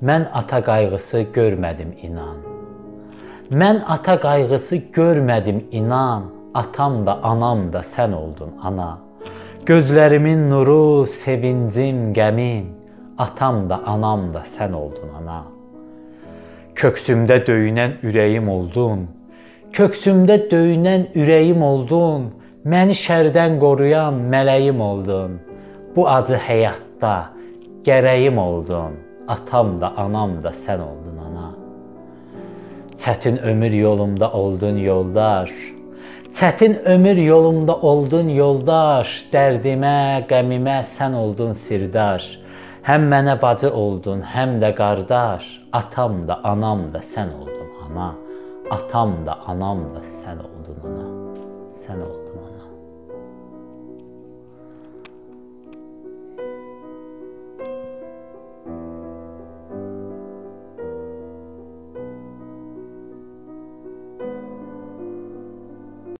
Mən ata qayğısı görmədim inan. Mən ata qayğısı görmədim inan. Atam da, anam da sən oldun ana. Gözlərimin nuru, sevincim, qəmim. Atam da, anam da sən oldun ana. Köksümdə döyünən ürəyim oldun. Köksümdə döyünən ürəyim oldun. Məni şərdən qoruyan mələyim oldun. Bu acı həyatda gərəyim oldun. Atam da, anam da sən oldun ana. Çətin ömür yolumda oldun yoldaş. Çətin ömür yolumda oldun yoldaş. Dərdimə, qəmimə sən oldun sirdaş. Həm mənə bacı oldun, həm də qardaş. Atam da, anam da sən oldun ana. Atam da, anam da sən oldun ana. Sən oldun ana.